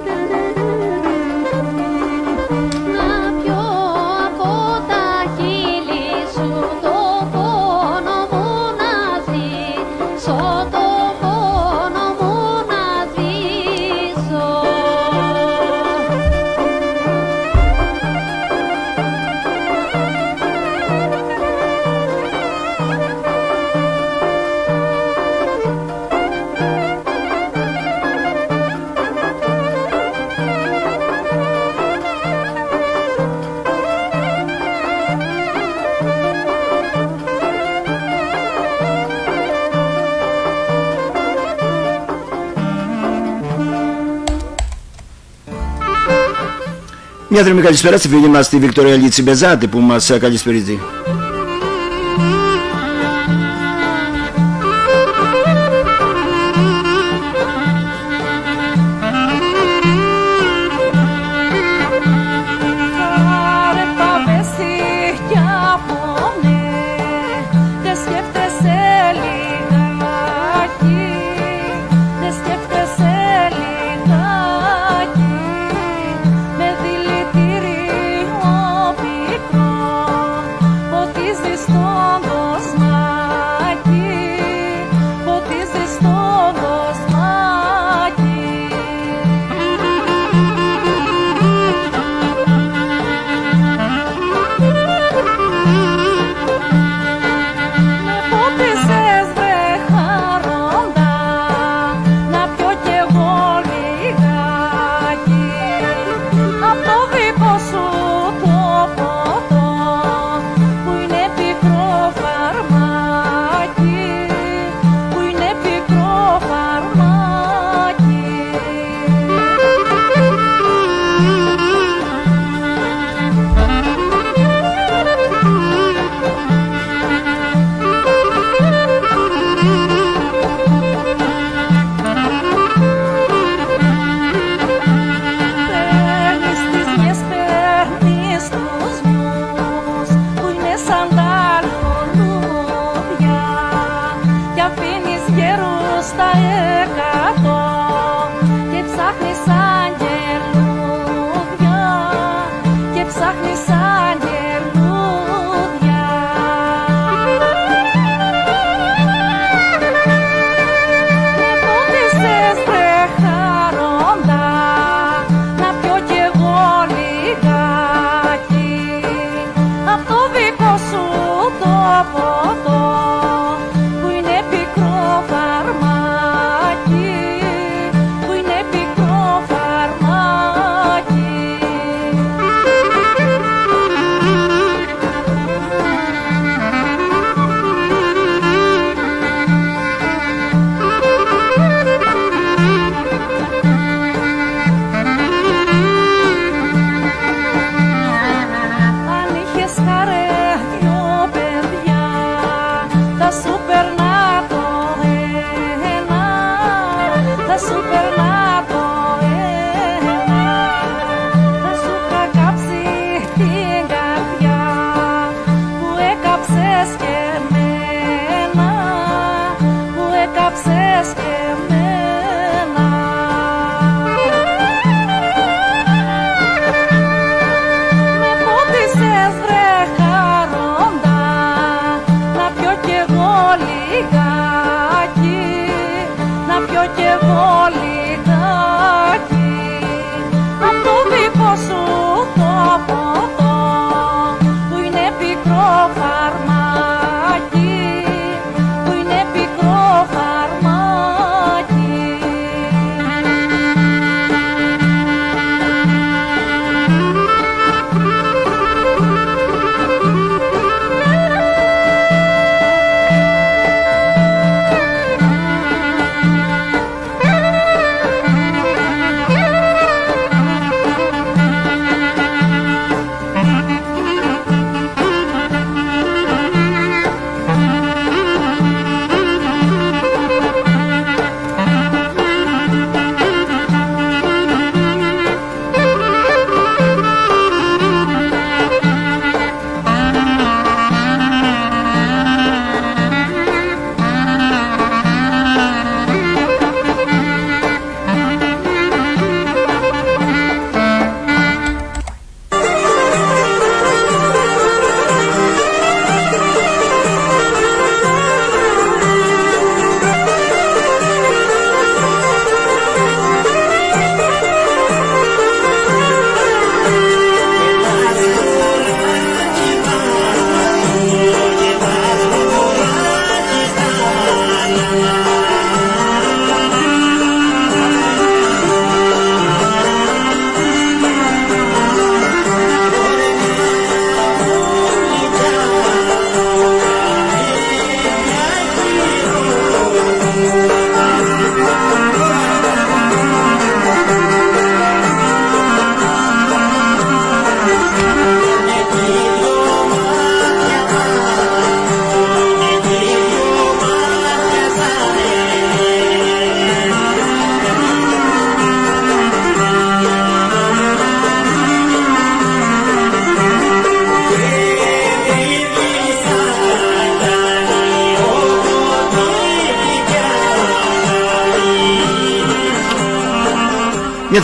Μια δρεμή καλησπέρα στη φίλη μας τη Βικτωρία Λίτσι Μπεζάτη που μας καλησπέριζε.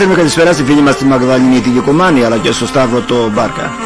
Θέλουμε καλησπέρα στη φίλη μας τη Μαγδαληνή τη Γεκομάνη αλλά και στο Σταύρο το Μπάρκα.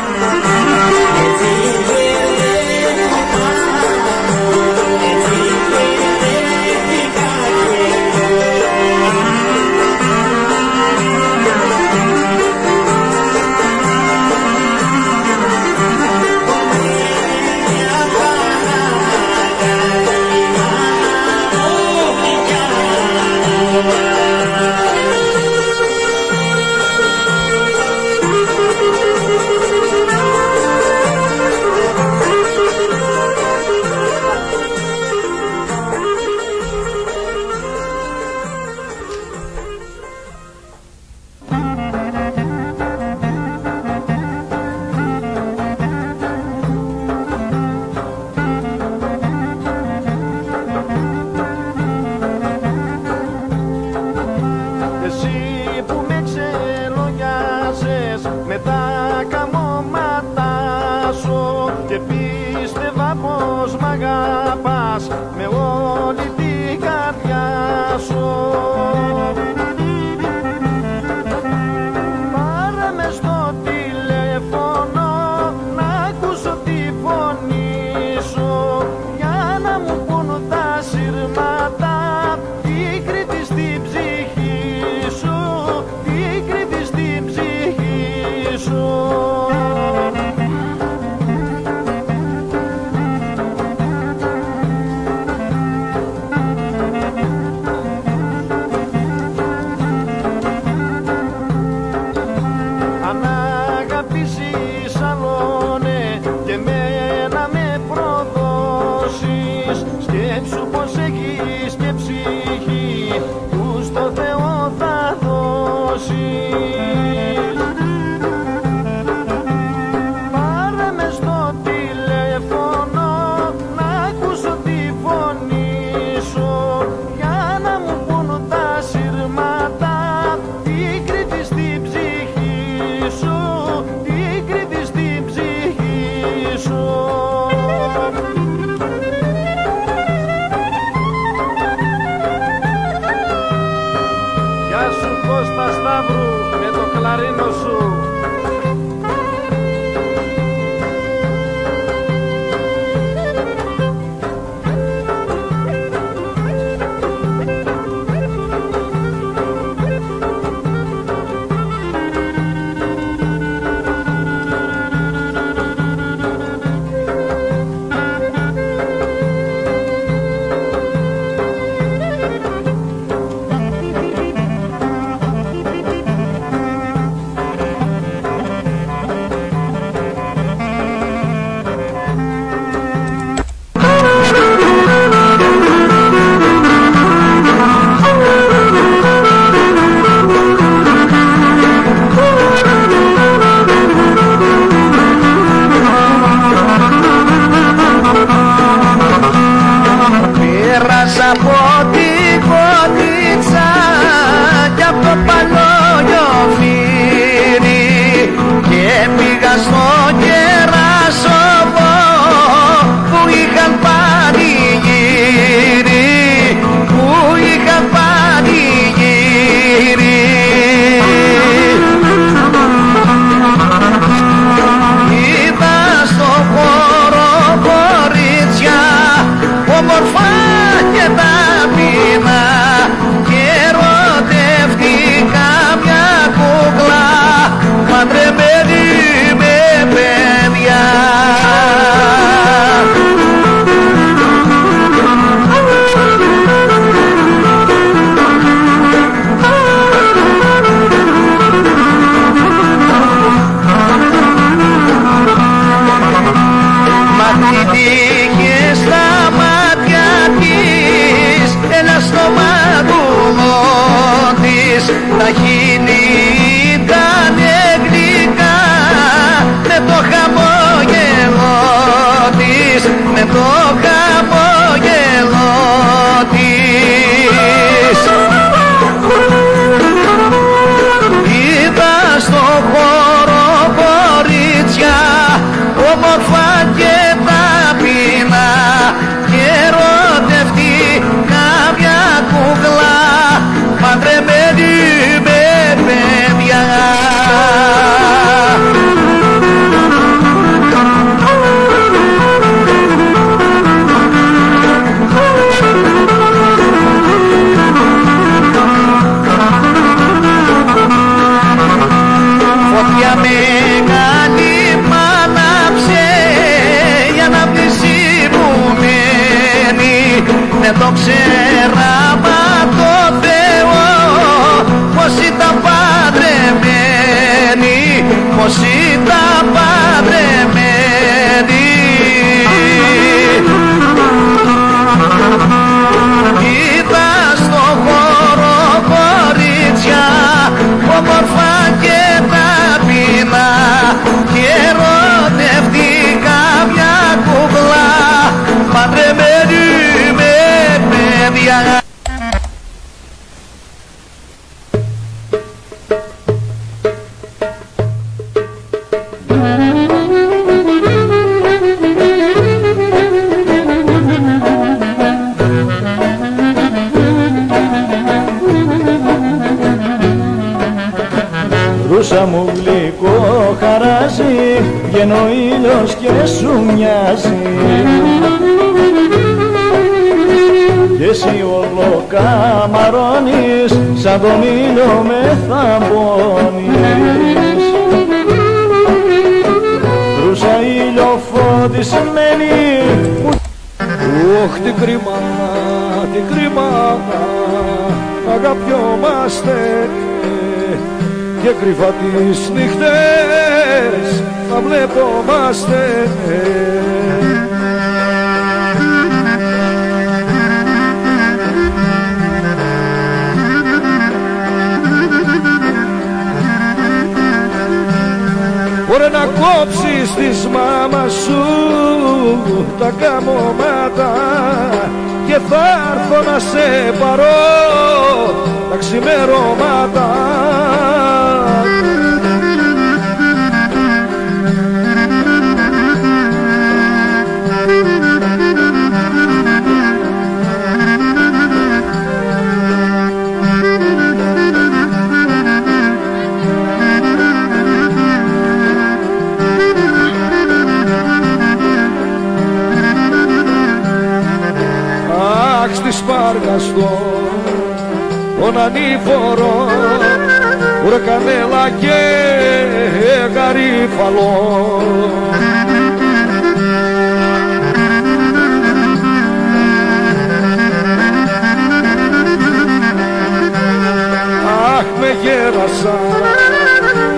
με γέρασαν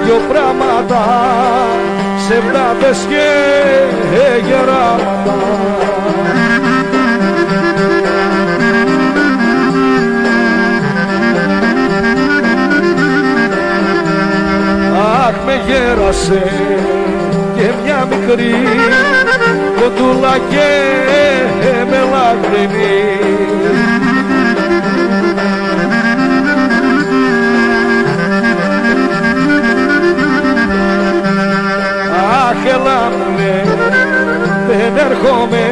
δυο πράγματα. Ψευδάδες και γεράματα. Αχ με γέρασε και μια μικρή κοντούλα και με λαγκρινή χελά μου λέ, δεν έρχομαι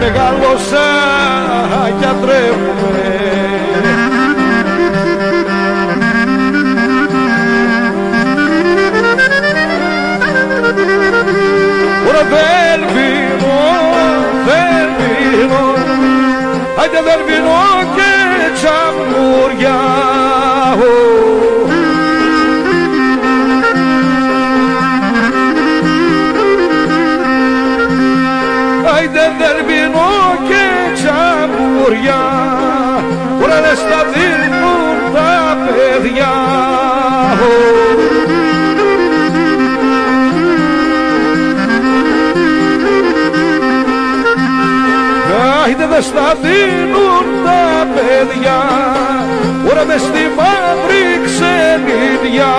μεγάλωσα και αντρεύουμε Ωρα δεν πίνω, δεν πίνω, άντε δεν πίνω και τσαμουριά μες θα δίνουν τα παιδιά Ωρα μες στη μαύρη ξενιδιά.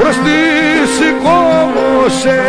Ωρα στη σηκώμωσε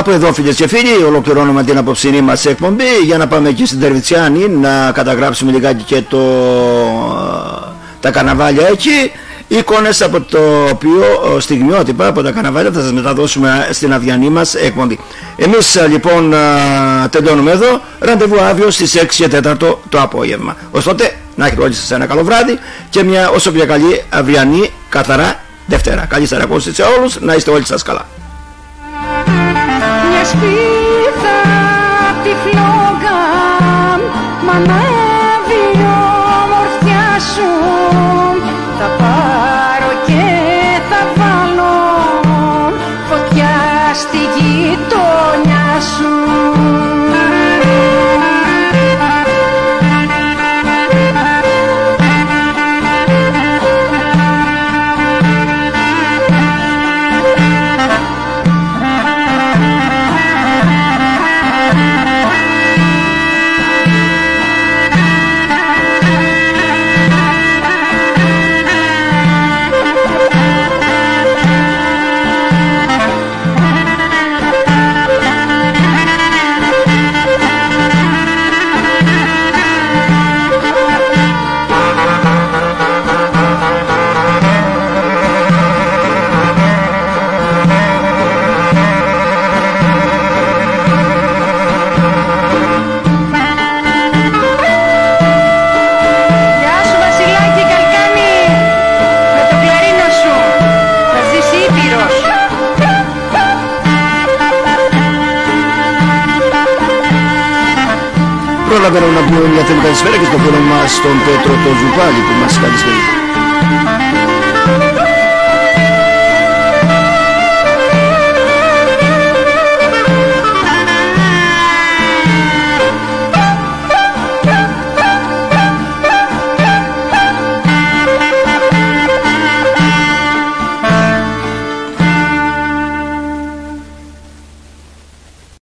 Κάπου εδώ φίλες και φίλοι ολοκληρώνουμε την απόψηνή μας εκπομπή για να πάμε εκεί στην Τερβιτσιάνη να καταγράψουμε λιγάκι και το, τα καναβάλια εκεί εικόνες από το οποίο ε, στιγμιότυπα από τα καναβάλια θα σας μεταδώσουμε στην αδιανή μας εκπομπή. Εμείς ε, λοιπόν ε, τελειώνουμε εδώ, ραντεβού αύριο στις 6 και 4 το απόγευμα. Ως τότε να έχετε όλοι σας ένα καλό βράδυ και μια όσο πιο καλή αυριανή καθαρά Δευτέρα. Καλή σαρακώση σε όλους, να είστε όλοι σας καλά. Μια σπίθα Πρόλαβε να πούμε μια θετική καλησπέρα και στο φίλο μας τον Πέτρο το Ζουβάλι που μας καλησπέριζε.